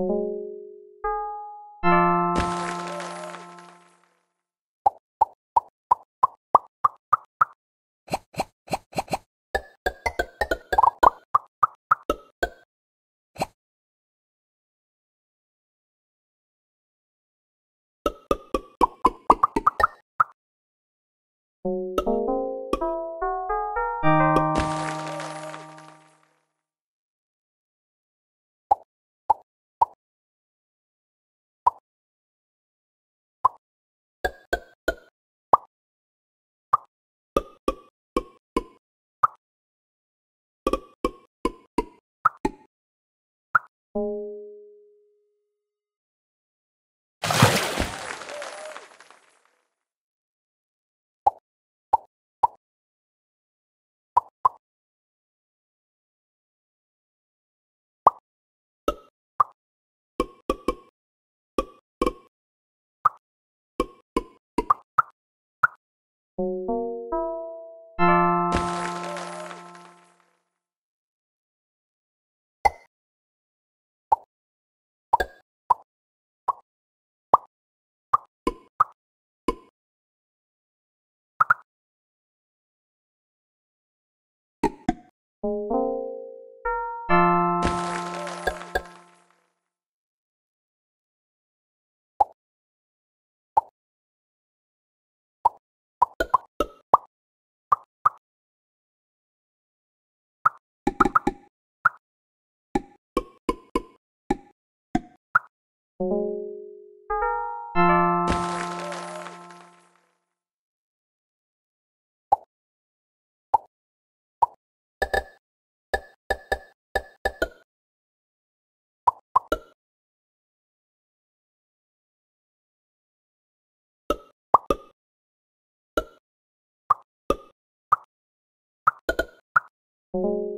you You